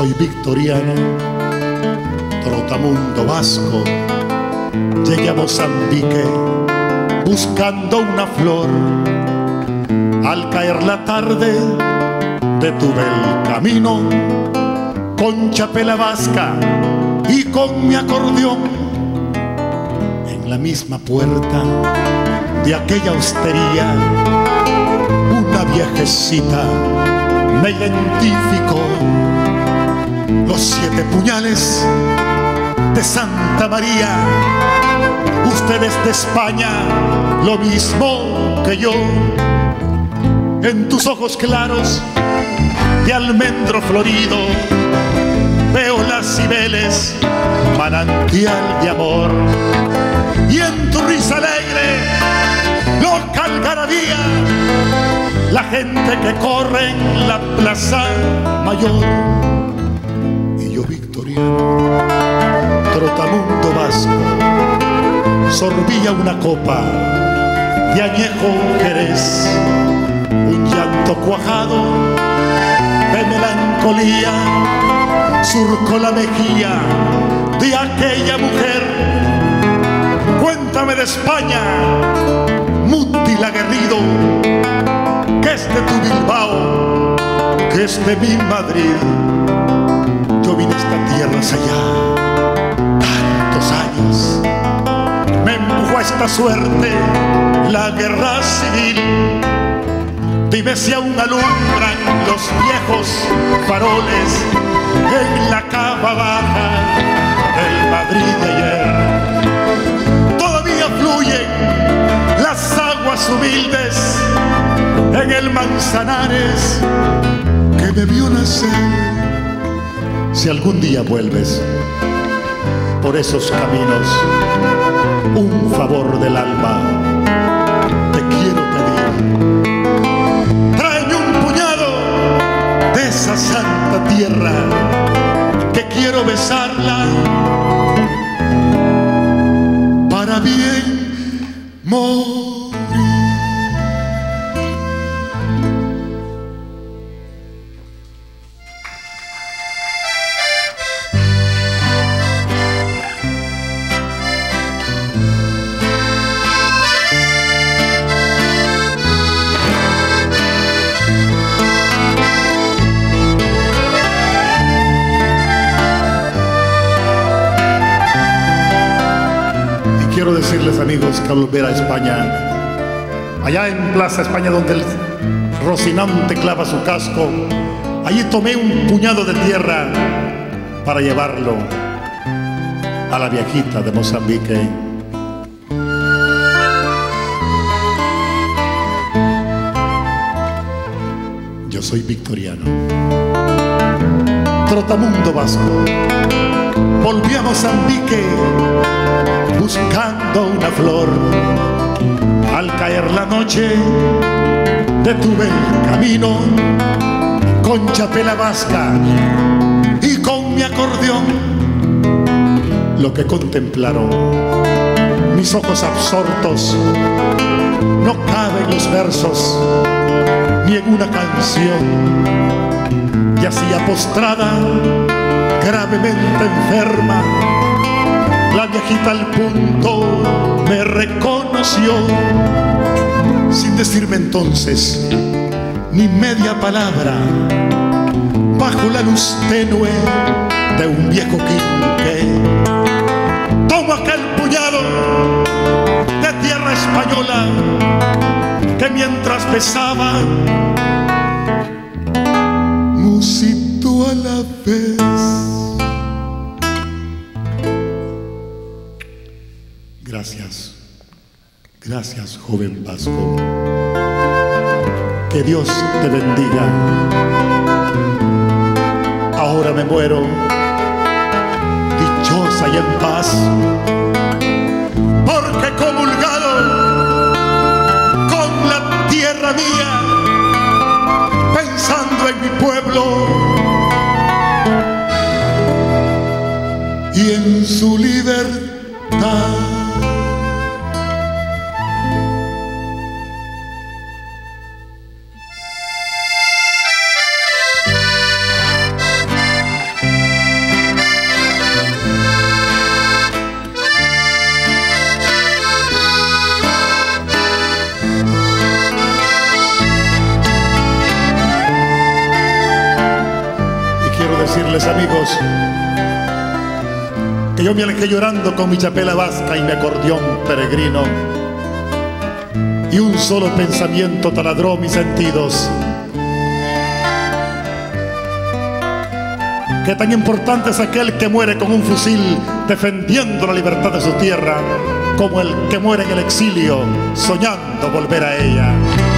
victoriano, trotamundo vasco, llegué a Mozambique buscando una flor. Al caer la tarde, detuve el camino con chapela vasca y con mi acordeón. En la misma puerta de aquella hostería, una viejecita me identificó. Los siete puñales de Santa María, ustedes de España, lo mismo que yo. En tus ojos claros de almendro florido, veo las cibeles, manantial de amor. Y en tu risa alegre, loca algarabía, la gente que corre en la plaza mayor. Trotamundo vasco, sorbía una copa de añejo jerez, un llanto cuajado de melancolía surcó la mejilla de aquella mujer. Cuéntame de España, mútil aguerrido, que es de tu Bilbao, que es de mi Madrid. Yo vine a esta tierra allá, tantos años, me empujó a esta suerte la guerra civil. Dime si aún alumbran los viejos faroles en la cava baja del Madrid de ayer. Todavía fluyen las aguas humildes en el Manzanares que me vio nacer. Si algún día vuelves por esos caminos, un favor del alma te quiero pedir. Tráeme un puñado de esa santa tierra que quiero besarla para bien morir. Quiero decirles amigos que al volver a España, allá en Plaza España donde el Rocinante clava su casco, allí tomé un puñado de tierra para llevarlo a la viejita de Mozambique. Yo soy victoriano, trotamundo vasco, volví a Mozambique buscando una flor. Al caer la noche, detuve el camino con chapela vasca y con mi acordeón. Lo que contemplaron mis ojos absortos no caben los versos ni en una canción. Yacía postrada, gravemente enferma la viejita al punto me reconoció sin decirme entonces ni media palabra bajo la luz tenue de un viejo quinqué. Tomo aquel puñado de tierra española que mientras besaba Gracias, gracias joven Vasco. Que Dios te bendiga. Ahora me muero, dichosa y en paz, libertad. decirles amigos yo me alejé llorando con mi chapela vasca y mi acordeón peregrino. Y un solo pensamiento taladró mis sentidos. Que tan importante es aquel que muere con un fusil defendiendo la libertad de su tierra, como el que muere en el exilio soñando volver a ella.